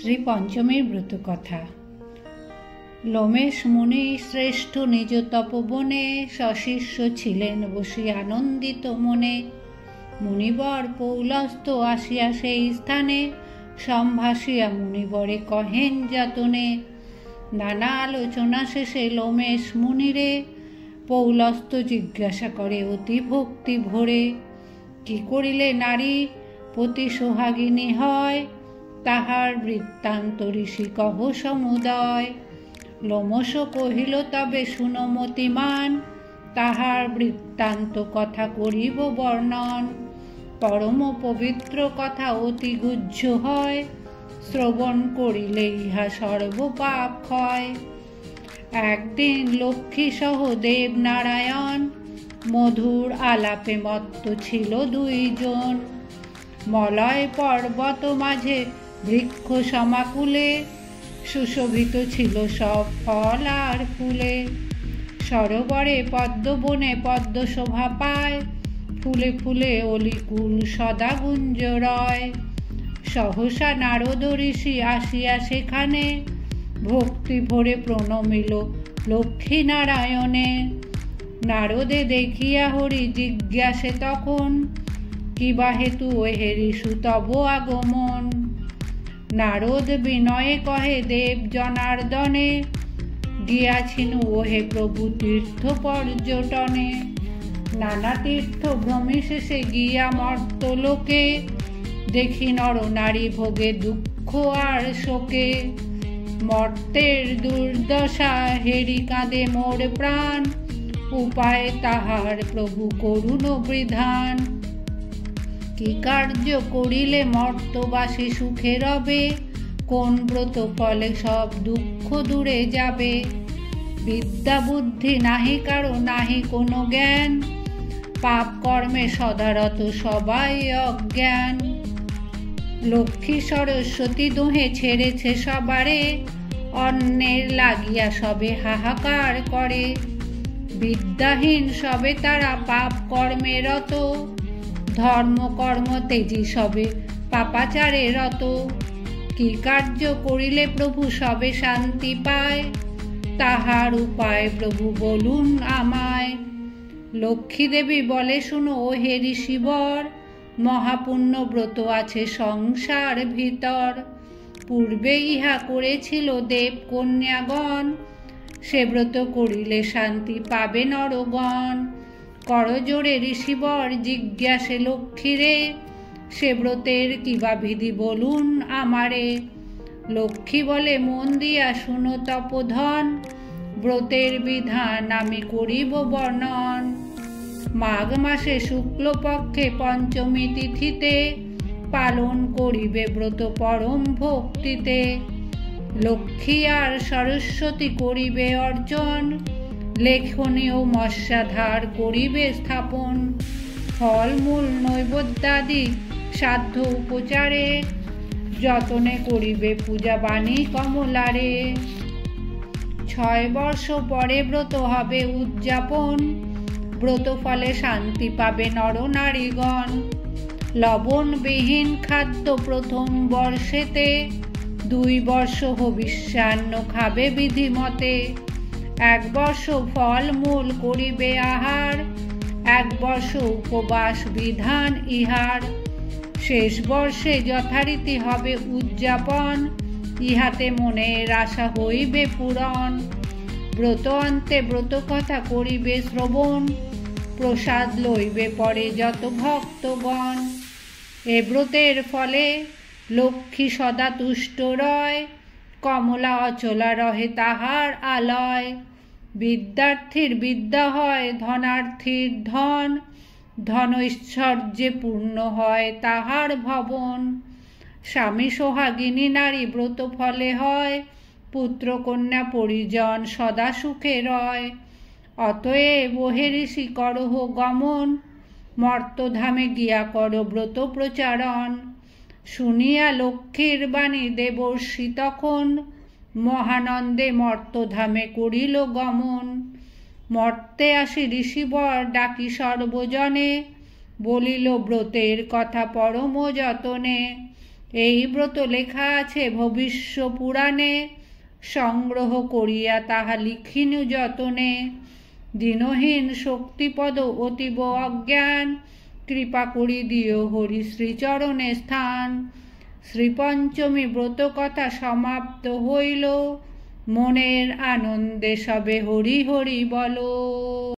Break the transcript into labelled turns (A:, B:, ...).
A: শ্রী পঞ্চমীর ব্রত কথা লোমেশ মুনি শ্রেষ্ঠ নিজ তপবনে সশিষ্য ছিলেন বসি আনন্দিত মনে। মুনিবর পৌলস্ত আসিয়া সেই স্থানে সম্ভাসিয়া মুনিবরে কহেন যাতনে। নানা আলোচনা শেষে লোমেশ মুনিরে পৌলস্ত জিজ্ঞাসা করে অতি ভক্তি ভরে, কি করিলে নারী প্রতি সোহাগিনী হয়? তাহার বৃত্তান্ত ঋষি কহ, সমুদয়। লোমস কহিল, তবে সুনমতিমান তাহার বৃত্তান্ত কথা করিব বর্ণন। পরম পবিত্র কথা অতি গুহ্য হয়, শ্রবণ করিলে ইহা সর্বপাপ ক্ষয়। একদিন লক্ষ্মী সহ দেব নারায়ণ মধুর আলাপে মত্ত ছিল দুইজন। মলয় পর্বত মাঝে বৃক্ষ সমাকুলে সুশোভিত ছিল সব ফল আর ফুলে। সরোবরে, পদ্মবনে পদ্ম শোভা পায়। ফুলে ফুলে অলিকুল সদা গুঞ্জ রয়। সহসা নারদ ঋষি আসিয়া সেখানে। ভক্তি ভরে প্রণমিল লক্ষ্মী নারায়ণে নারদে দেখিয়া হরি জিজ্ঞাসে তখন কিবা হেতু ঋষু তব আগমন? নারদ বিনয়ে কহে, দেব জনার্দনে, গিয়াছিনু ওহে প্রভু তীর্থ পর্যটনে। নানা তীর্থ ভ্রমে শেষে গিয়া মর্ত লোকে, দেখি নর নারী ভোগে দুঃখ আর শোকে। মর্তের দুর্দশা হেরি কাঁদে মোর প্রাণ, উপায় তাহার প্রভু করুণ বিধান। কি কার্য করিলে মর্তবাসী সুখে রবে? কোন ব্রত ফলে সব দুঃখ দূরে যাবে? বিদ্যা বুদ্ধি নাহি কারও, নাহি কোনো জ্ঞান। পাপ কর্মে সদারত সবাই অজ্ঞান। লক্ষ্মী সরস্বতী দোহে ছেড়েছে সবারে, অন্যের লাগিয়া সবে হাহাকার করে। বিদ্যাহীন সবে তারা পাপ কর্মে রত। ধর্মকর্ম তেজি সবে। পাপাচারে রত। কি কার্য করিলে প্রভু সবে শান্তি পায়? তাহার উপায় প্রভু বলুন আমায়। লক্ষ্মী দেবী বলে, শুনো হে ঋষিবর, মহাপুণ্য ব্রত আছে সংসার ভিতর। পূর্বে ইহা করেছিল দেব কন্যাগণ, সে ব্রত করিলে শান্তি পাবে নরগণ। করজোড়ে ঋষিবর জিজ্ঞাসে লক্ষ্মীরে সে ব্রতের কিবা বিধি বলুন আমারে? লক্ষ্মী বলে, মন দিয়া শুনো তপধন, ব্রতের বিধান আমি করিব বর্ণন। মাঘ মাসে শুক্লপক্ষে পঞ্চমী তিথিতে পালন করিবে ব্রত পরম ভক্তিতে। লক্ষ্মী আর সরস্বতী করিবে অর্জন লেখনীয় মৎস্যাধার করিবে স্থাপন, ফলমূল, নৈবদ্যাদি সাধ্য উপচারে, যতনে করিবে পূজা বাণী কমলারে। ছয় বর্ষ পরে ব্রত হবে উদযাপন, ব্রত ফলে শান্তি পাবে নরনারীগণ লবণবিহীন খাদ্য প্রথম বর্ষেতে, দুই বর্ষ হবিষ্যান্ন খাবে বিধিমতে। এক বর্ষ ফল মূল করিবে আহার, এক বর্ষ উপবাস বিধান ইহার। শেষ বর্ষে যথারীতি হবে উদযাপন, ইহাতে মনের আশা হইবে পূরণ। ব্রত অন্তে ব্রত কথা করিবে শ্রবণ, প্রসাদ লইবে পরে যত ভক্তগণ এ ব্রতের ফলে লক্ষ্মী সদা তুষ্ট রয় কমলা অচলা রহে তাহার আলয়। বিদ্যার্থীর বিদ্যা হয়, ধনার্থীর ধন। ধন ঐশ্বর্যে পূর্ণ হয়, তাহার ভবন। স্বামী সোহাগিনী নারী ব্রত ফলে হয়, পুত্র কন্যা পরিজন সদা সুখে রয়। অতএব ওহে ঋষি, করহ গমন। মর্তধামে গিয়া কর ব্রত প্রচারণ। শুনিয়া লক্ষ্মীর বাণী দেবর্ষী তখন। মহানন্দে মর্তধামে করিল গমন। মর্তে আসি ঋষিবর ডাকি সর্বজনে। বলিল, ব্রতের কথা পরম যতনে। এই ব্রত লেখা আছে ভবিষ্য পুরাণে। সংগ্রহ করিয়া তাহা লিখিনু যতনে। দিনহীন শক্তিপদ অতীব অজ্ঞান। কৃপা করি দিও হরি শ্রীচরণে স্থান। শ্রীপঞ্চমী ব্রত কথা সমাপ্ত হইল। মনের আনন্দে সবে হরি হরি বলো।